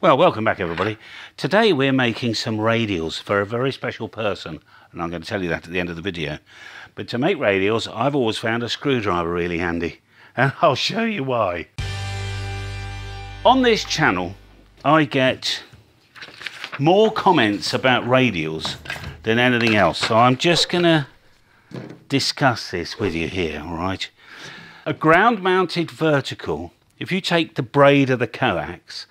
Well, welcome back, everybody. Today we're making some radials for a very special person, and I'm going to tell you that at the end of the video. But to make radials, I've always found a screwdriver really handy, and I'll show you why. On this channel, I get more comments about radials than anything else, so I'm just going to discuss this with you here, all right? A ground-mounted vertical, if you take the braid of the coax,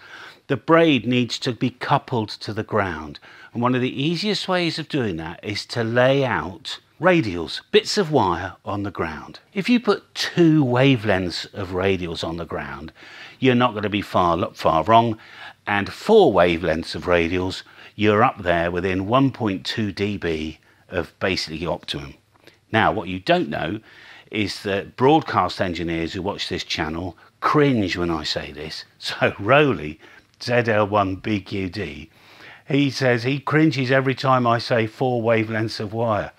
the braid needs to be coupled to the ground. And one of the easiest ways of doing that is to lay out radials, bits of wire on the ground. If you put two wavelengths of radials on the ground, you're not going to be far, far wrong. And four wavelengths of radials, you're up there within 1.2 dB of basically optimum. Now, what you don't know is that broadcast engineers who watch this channel cringe when I say this. So Rowley ZL1BQD, he says he cringes every time I say four wavelengths of wire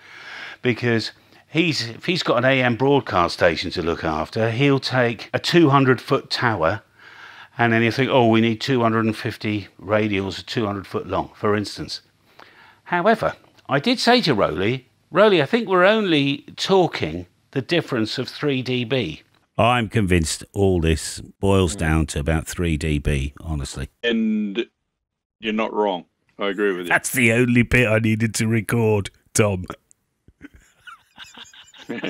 because he's if he's got an AM broadcast station to look after, he'll take a 200 foot tower and then he'll think, oh, we need 250 radials 200 foot long, for instance. However, I did say to Rowley, Rowley, I think we're only talking the difference of 3 dB. I'm convinced all this boils down to about 3 dB, honestly. And you're not wrong. I agree with you. That's the only bit I needed to record, Tom. That's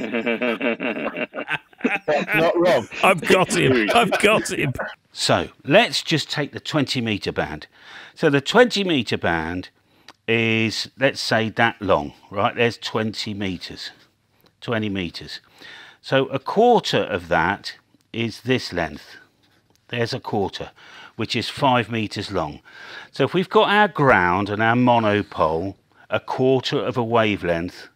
not wrong. I've got him. I've got him. So let's just take the 20 meter band. So the 20 meter band is, let's say, that long, right? There's 20 meters. 20 meters. So a quarter of that is this length. There's a quarter, which is five meters long. So if we've got our ground and our monopole, a quarter of a wavelength,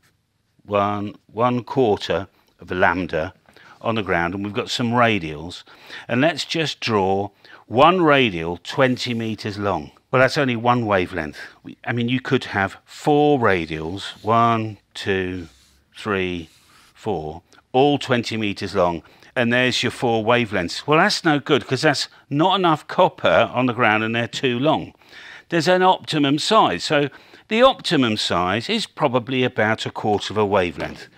one, one quarter of a lambda on the ground, and we've got some radials, and let's just draw one radial 20 meters long. Well, that's only one wavelength. I mean, you could have four radials, one, two, three, four, all 20 meters long and there's your four wavelengths. Well, that's no good because that's not enough copper on the ground and they're too long. There's an optimum size. So the optimum size is probably about a quarter of a wavelength.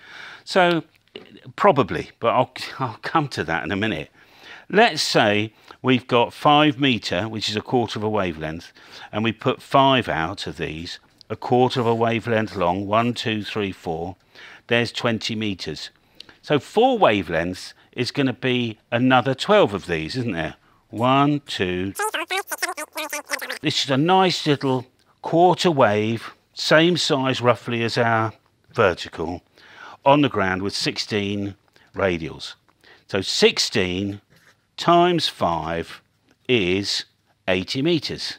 So probably, but I'll, I'll come to that in a minute. Let's say we've got five meter, which is a quarter of a wavelength, and we put five out of these, a quarter of a wavelength long, one, two, three, four. There's 20 meters. So four wavelengths is going to be another 12 of these, isn't there? One, two. This is a nice little quarter wave, same size roughly as our vertical, on the ground with 16 radials. So 16 times 5 is 80 meters,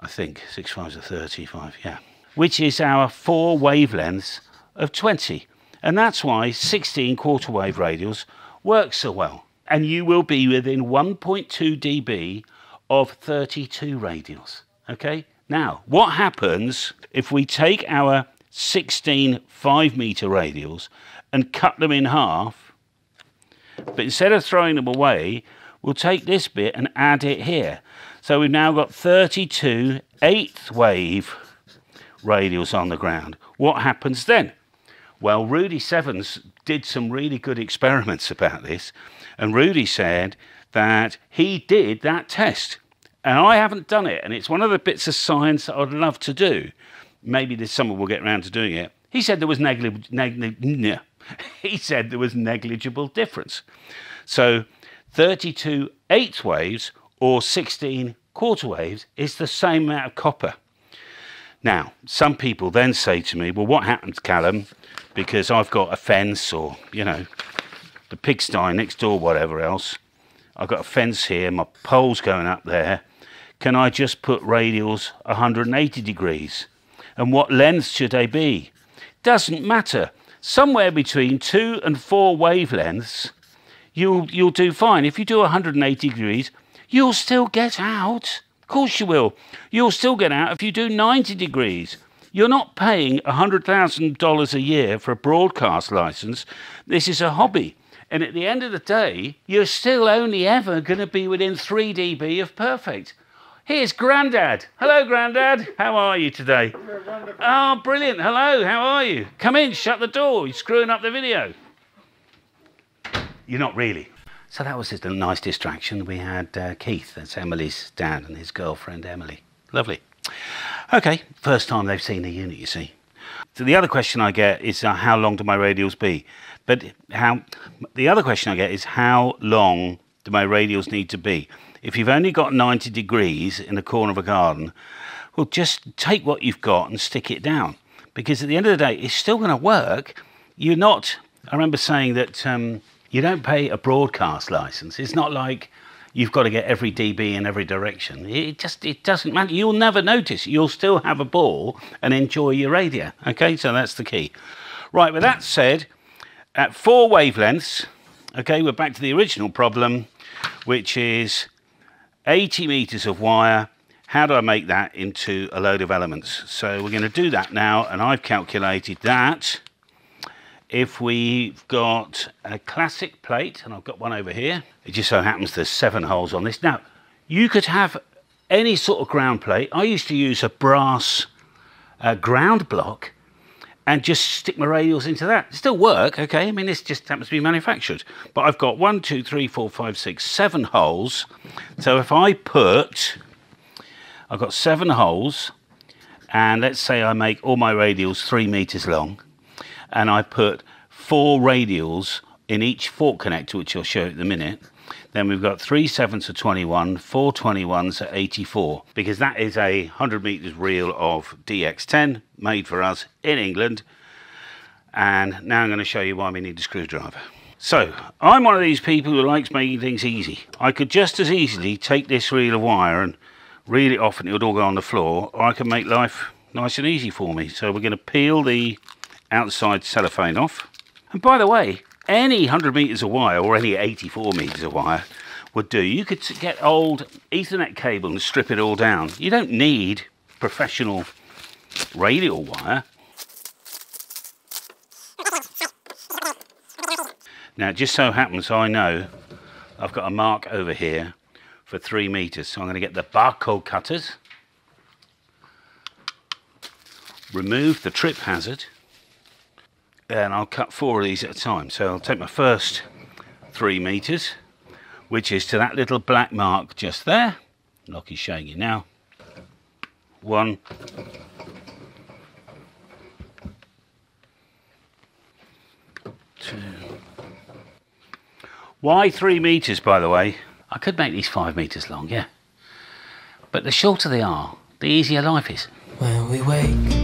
I think. 6 5s are 35, yeah. Which is our four wavelengths of 20. And that's why 16 quarter wave radials work so well. And you will be within 1.2 dB of 32 radials. Okay? Now, what happens if we take our 16 5 meter radials and cut them in half? But instead of throwing them away, we'll take this bit and add it here. So we've now got 32 eighth wave radials on the ground. What happens then? Well, Rudy Severns did some really good experiments about this, and Rudy said that he did that test. And I haven't done it, and it's one of the bits of science that I'd love to do. Maybe this summer we'll get around to doing it. He said there was negli- negli- he said there was negligible difference. So 32 eighth waves or 16 quarter waves is the same amount of copper. Now, some people then say to me, well, what happens, Callum, because I've got a fence or, you know, the pigsty next door, whatever else. I've got a fence here, my pole's going up there. Can I just put radials 180 degrees? And what length should they be? Doesn't matter. Somewhere between two and four wavelengths, you'll, you'll do fine. If you do 180 degrees, you'll still get out. Of course you will. You'll still get out if you do 90 degrees. You're not paying $100,000 a year for a broadcast license. This is a hobby. And at the end of the day, you're still only ever going to be within 3 dB of perfect. Here's Grandad. Hello, Grandad. How are you today? Oh, brilliant. Hello, how are you? Come in, shut the door. You're screwing up the video. You're not really. So that was just a nice distraction. We had uh, Keith, that's Emily's dad, and his girlfriend, Emily. Lovely. Okay, first time they've seen a unit, you see. So the other question I get is uh, how long do my radials be? But how the other question I get is how long do my radials need to be? If you've only got 90 degrees in the corner of a garden, well, just take what you've got and stick it down. Because at the end of the day, it's still going to work. You're not, I remember saying that um, you don't pay a broadcast license. It's not like you've got to get every dB in every direction. It just it doesn't matter. You'll never notice. You'll still have a ball and enjoy your radio. Okay, so that's the key. Right, with that said, at four wavelengths, okay, we're back to the original problem, which is 80 meters of wire. How do I make that into a load of elements? So we're going to do that now, and I've calculated that if we've got a classic plate, and I've got one over here, it just so happens there's seven holes on this. Now, you could have any sort of ground plate. I used to use a brass uh, ground block and just stick my radials into that. It still work, okay? I mean, this just happens to be manufactured. But I've got one, two, three, four, five, six, seven holes. So if I put, I've got seven holes, and let's say I make all my radials three meters long, and I put four radials in each fork connector, which I'll show you in a minute. Then we've got three three sevens at 21, four 21s at 84, because that is a 100 meters reel of DX10 made for us in England. And now I'm going to show you why we need a screwdriver. So, I'm one of these people who likes making things easy. I could just as easily take this reel of wire and reel it off and it would all go on the floor, or I can make life nice and easy for me. So we're going to peel the outside cellophane off. And by the way, any 100 metres of wire or any 84 metres of wire would do. You could get old Ethernet cable and strip it all down. You don't need professional radial wire. Now it just so happens I know I've got a mark over here for three meters. So I'm going to get the Bahco cutters, remove the trip hazard, and I'll cut four of these at a time. So I'll take my first three meters, which is to that little black mark just there. Lockie's showing you now. One. Two. Why three meters, by the way? I could make these five meters long, yeah. But the shorter they are, the easier life is. When we wake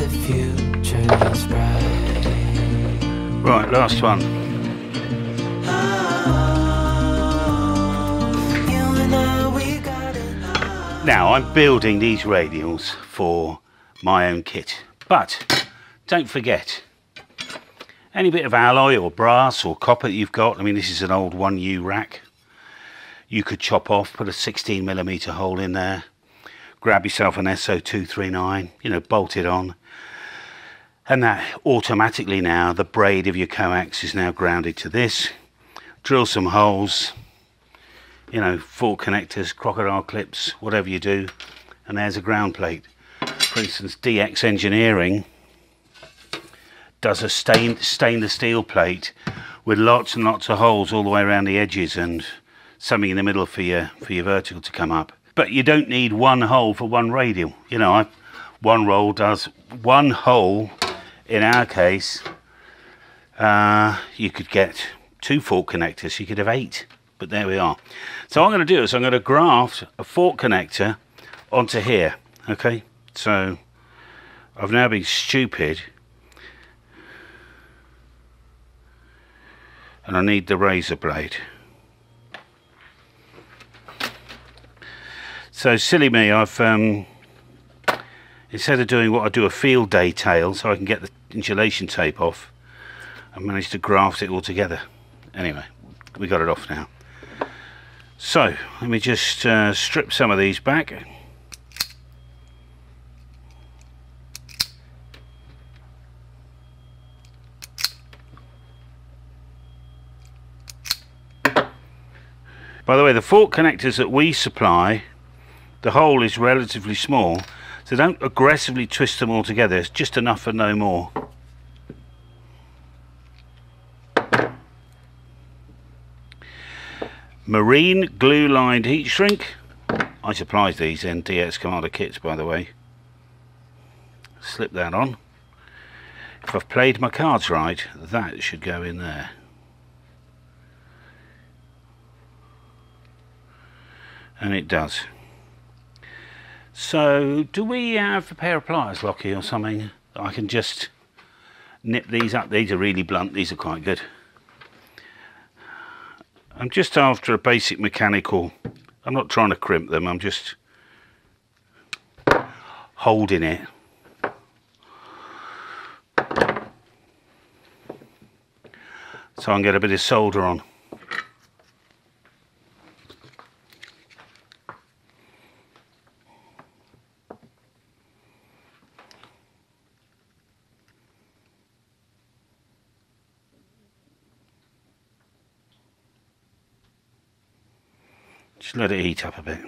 the future is bright. Right, last one. Now I'm building these radials for my own kit, but don't forget any bit of alloy or brass or copper that you've got. I mean, this is an old 1U rack. You could chop off, put a 16 millimeter hole in there, grab yourself an SO239, you know, bolt it on. And that automatically now, the braid of your coax is now grounded to this. Drill some holes, you know, fork connectors, crocodile clips, whatever you do. And there's a ground plate. For instance, DX Engineering does a stain, stainless steel plate with lots and lots of holes all the way around the edges and something in the middle for your, for your vertical to come up but you don't need one hole for one radial. You know, I, one roll does one hole. In our case, uh, you could get two fork connectors. You could have eight, but there we are. So I'm going to do is I'm going to graft a fork connector onto here. Okay, so I've now been stupid. And I need the razor blade. So silly me, I've um, instead of doing what I do a field day tail so I can get the insulation tape off, I managed to graft it all together. Anyway, we got it off now. So let me just uh, strip some of these back. By the way, the fork connectors that we supply, the hole is relatively small, so don't aggressively twist them all together. It's just enough for no more. Marine glue lined heat shrink. I supplied these in DX Commander kits by the way. Slip that on. If I've played my cards right, that should go in there. and it does. So, do we have a pair of pliers, Lockie, or something? I can just nip these up. These are really blunt. These are quite good. I'm just after a basic mechanical. I'm not trying to crimp them. I'm just holding it. So I can get a bit of solder on. Just let it heat up a bit.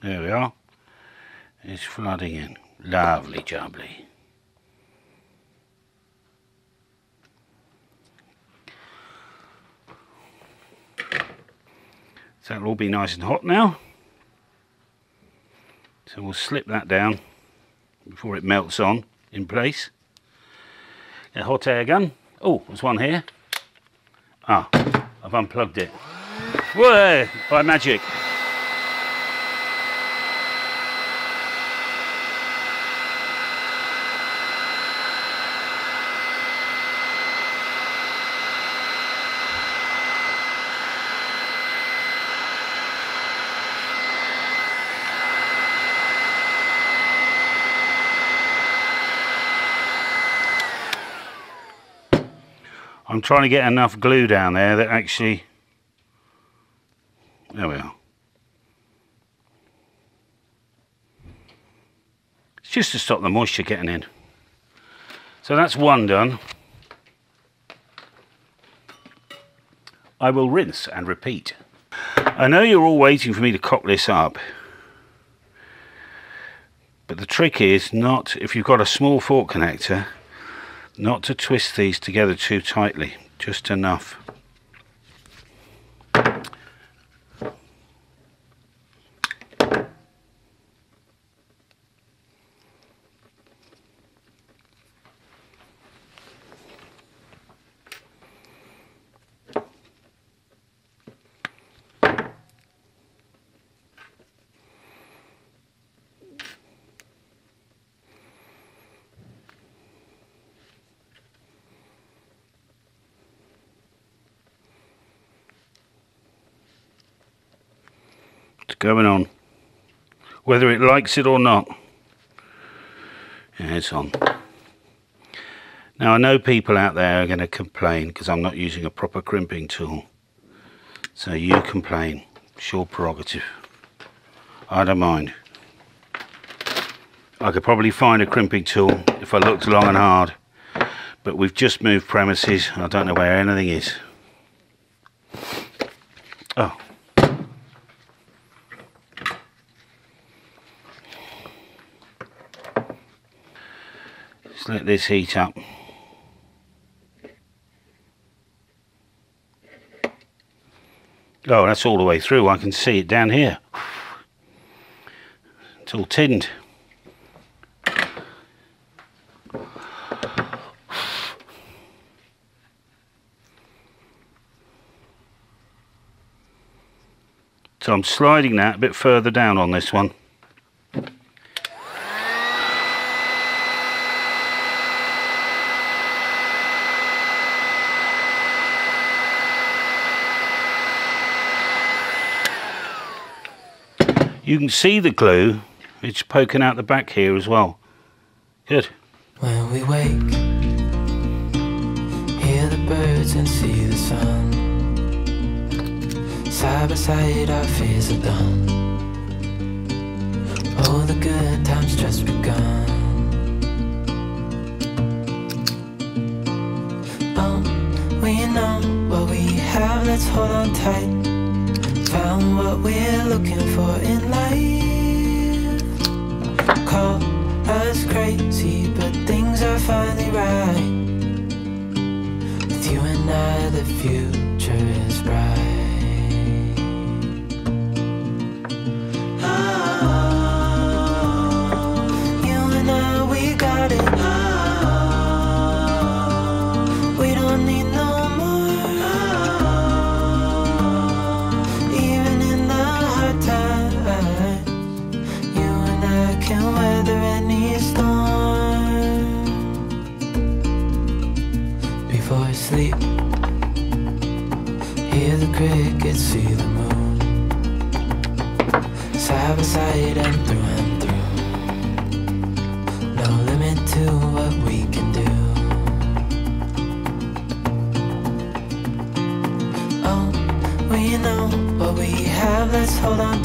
There we are. It's flooding in. Lovely jubbly. So it'll all be nice and hot now. So we'll slip that down before it melts on in place a hot air gun. Oh, there's one here. Ah, I've unplugged it. Whoa, by magic. I'm trying to get enough glue down there that actually there we are. It's just to stop the moisture getting in. So that's one done. I will rinse and repeat. I know you're all waiting for me to cock this up but the trick is not if you've got a small fork connector not to twist these together too tightly, just enough. Going on. Whether it likes it or not. Yeah, it's on. Now I know people out there are going to complain because I'm not using a proper crimping tool. So you complain. It's your prerogative. I don't mind. I could probably find a crimping tool if I looked long and hard. But we've just moved premises. And I don't know where anything is. Oh, let this heat up. Oh, that's all the way through. I can see it down here. It's all tinned. So I'm sliding that a bit further down on this one. You can see the glue. It's poking out the back here as well. Good. When we wake, hear the birds and see the sun. Side by side, our fears are done. All the good times just begun. Oh, we know what we have, let's hold on tight. Found what we're looking for in life. Call us crazy, but things are finally right. With you and I, the future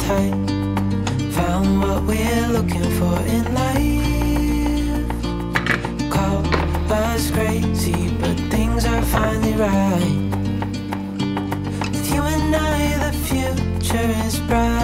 tight. Found what we're looking for in life. Call us crazy, but things are finally right. With you and I, the future is bright.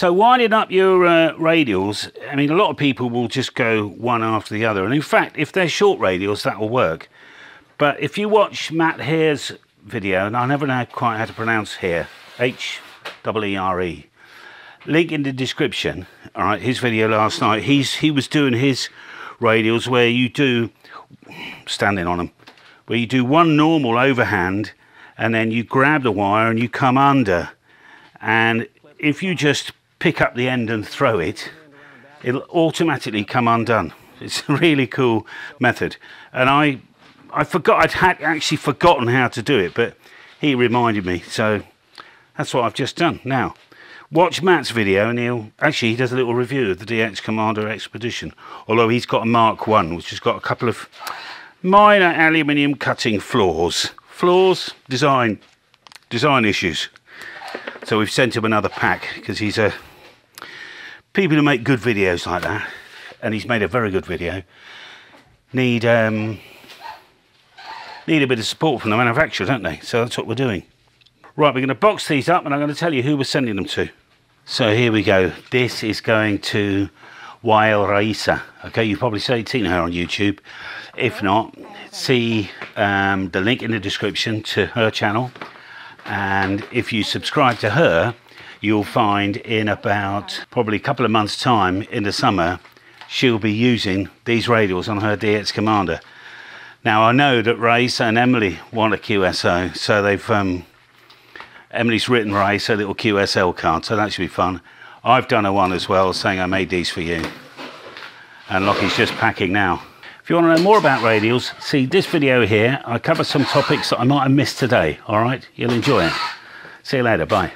So winding up your uh, radials, I mean, a lot of people will just go one after the other. And in fact, if they're short radials, that will work. But if you watch Matt Heere's video, and I never know quite how to pronounce Heere, H-E-E-R-E, link in the description. All right, his video last night. He's he was doing his radials where you do standing on them, where you do one normal overhand, and then you grab the wire and you come under, and if you just pick up the end and throw it, it'll automatically come undone. It's a really cool method, and I I forgot I'd had actually forgotten how to do it, but he reminded me, so that's what I've just done. Now, watch Matt's video, and he'll actually he does a little review of the DX Commander Expedition. Although he's got a Mark One, which has got a couple of minor aluminium cutting flaws, flaws, design, design issues. So we've sent him another pack because he's a people who make good videos like that, and he's made a very good video. Need um, need a bit of support from the manufacturer, don't they? So that's what we're doing. Right, we're going to box these up, and I'm going to tell you who we're sending them to. So here we go. This is going to Wael Raisa. Okay, you've probably seen her on YouTube. If not, see um, the link in the description to her channel. And if you subscribe to her, you'll find in about probably a couple of months' time in the summer, she'll be using these radials on her DX Commander. Now I know that Race and Emily want a QSO, so they've um, Emily's written Race a little QSL card, so that should be fun. I've done a one as well, saying I made these for you. And Lockie's just packing now. If you want to know more about radials, see this video here. I cover some topics that I might have missed today. All right, you'll enjoy it. See you later. Bye.